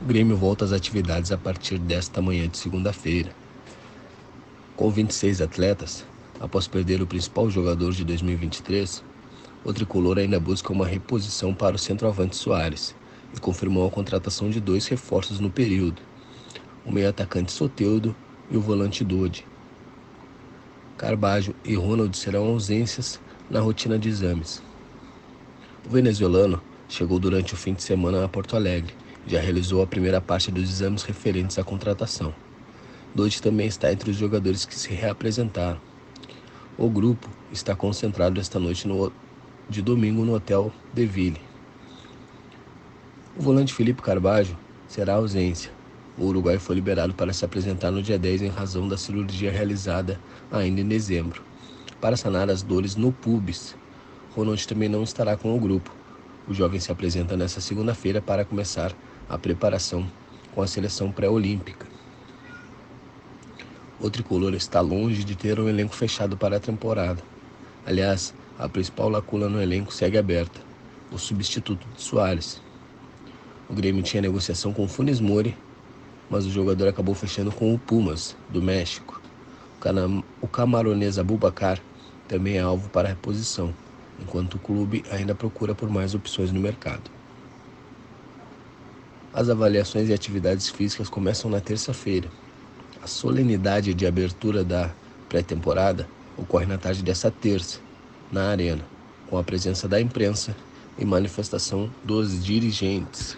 O Grêmio volta às atividades a partir desta manhã de segunda-feira. Com 26 atletas, após perder o principal jogador de 2023, o tricolor ainda busca uma reposição para o centroavante Soares e confirmou a contratação de dois reforços no período: o meio-atacante Soteudo e o volante Dodi. Carbajo e Ronald serão ausências na rotina de exames. O venezuelano chegou durante o fim de semana a Porto Alegre já realizou a primeira parte dos exames referentes à contratação. Dodi também está entre os jogadores que se reapresentaram. O grupo está concentrado esta noite no, de domingo no Hotel Deville. O volante Felipe Carbajo será ausência. O Uruguai foi liberado para se apresentar no dia 10 em razão da cirurgia realizada ainda em dezembro, para sanar as dores no pubis. Ronald também não estará com o grupo. O jovem se apresenta nesta segunda-feira para começar a preparação com a seleção pré-olímpica. O tricolor está longe de ter um elenco fechado para a temporada. Aliás, a principal lacuna no elenco segue aberta: o substituto de Soares. O Grêmio tinha negociação com Funes Mori, mas o jogador acabou fechando com o Pumas, do México. O camaronês Abubacar também é alvo para a reposição, enquanto o clube ainda procura por mais opções no mercado. As avaliações e atividades físicas começam na terça-feira. A solenidade de abertura da pré-temporada ocorre na tarde desta terça, na Arena, com a presença da imprensa e manifestação dos dirigentes.